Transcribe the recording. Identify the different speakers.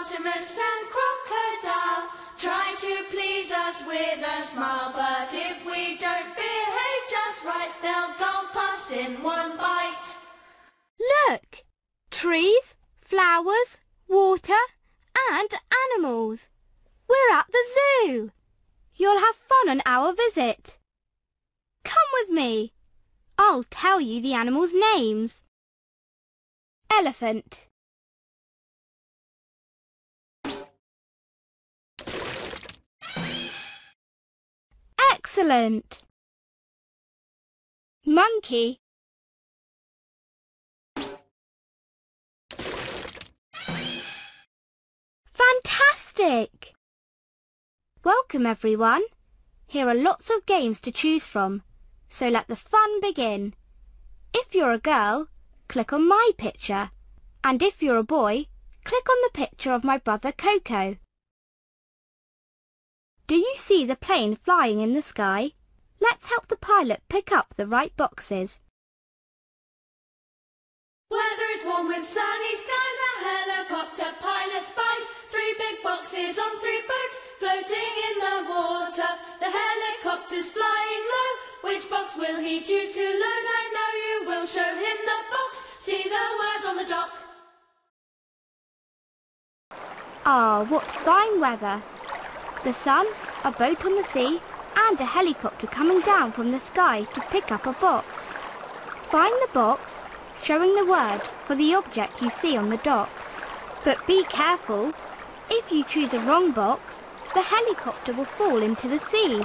Speaker 1: hippopotamus and crocodile try to please us with a smile, but if we don't behave just right, they'll gulp us in one bite.
Speaker 2: Look! Trees, flowers, water and animals. We're at the zoo. You'll have fun on our visit. Come with me. I'll tell you the animals' names. Elephant. Excellent. Monkey. Fantastic! Welcome everyone. Here are lots of games to choose from, so let the fun begin. If you're a girl, click on my picture, and if you're a boy, click on the picture of my brother Coco. Do you see the plane flying in the sky? Let's help the pilot pick up the right boxes.
Speaker 1: Weather is warm with sunny skies, a helicopter pilot spies three big boxes on three boats floating in the water. The helicopter's flying low, which box will he choose to load? I know you will show him the box, see the word on the dock.
Speaker 2: Ah, what fine weather! The sun, a boat on the sea, and a helicopter coming down from the sky to pick up a box. Find the box, showing the word for the object you see on the dock. But be careful. If you choose a wrong box, the helicopter will fall into the sea.